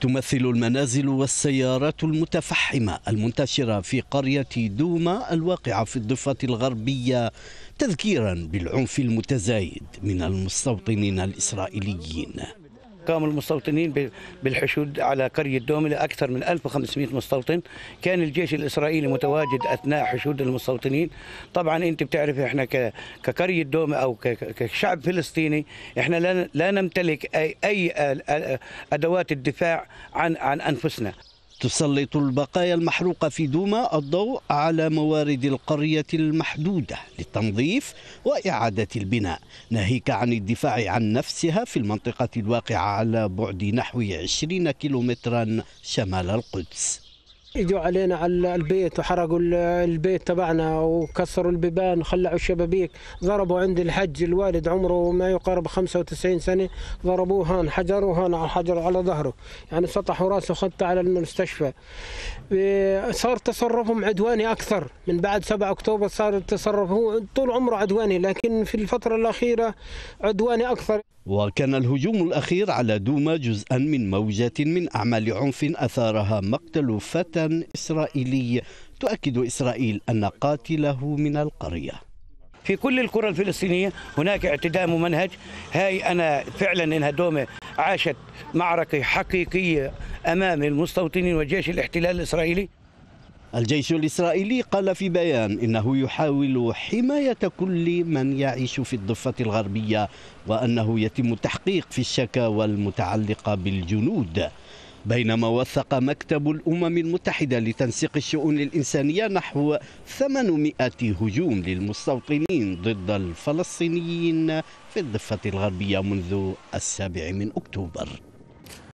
تمثل المنازل والسيارات المتفحمة المنتشرة في قرية دوما الواقعة في الضفة الغربية تذكيرا بالعنف المتزايد من المستوطنين الإسرائيليين. قام المستوطنين بالحشود على قرية دومة لأكثر من 1500 مستوطن. كان الجيش الإسرائيلي متواجد أثناء حشود المستوطنين. طبعا أنت بتعرف إحنا كقرية دومة أو كشعب فلسطيني إحنا لا نمتلك أي, أدوات الدفاع عن, عن أنفسنا. تسلط البقايا المحروقة في دوما الضوء على موارد القرية المحدودة للتنظيف وإعادة البناء. ناهيك عن الدفاع عن نفسها في المنطقة الواقعة على بعد نحو 20 كيلومترا شمال القدس. اجوا علينا على البيت وحرقوا البيت تبعنا وكسروا البيبان وخلعوا الشبابيك. ضربوا عند الحج الوالد عمره ما يقارب 95 سنة. ضربوه هان حجروا هان على الحجر على ظهره. يعني سطحوا راسه خدته على المستشفى. صار تصرفهم عدواني أكثر. من بعد 7 أكتوبر صار التصرف هو طول عمره عدواني لكن في الفترة الأخيرة عدواني أكثر. وكان الهجوم الأخير على دوما جزءا من موجة من أعمال عنف أثارها مقتل فتى إسرائيلي. تؤكد إسرائيل أن قاتله من القرية. في كل القرى الفلسطينية هناك اعتداء ممنهج هاي أنا فعلا إنها دومة عاشت معركة حقيقية أمام المستوطنين وجيش الاحتلال الإسرائيلي. الجيش الإسرائيلي قال في بيان إنه يحاول حماية كل من يعيش في الضفة الغربية وأنه يتم التحقيق في الشكاوى المتعلقة بالجنود. بينما وثق مكتب الأمم المتحدة لتنسيق الشؤون الإنسانية نحو 800 هجوم للمستوطنين ضد الفلسطينيين في الضفة الغربية منذ السابع من أكتوبر.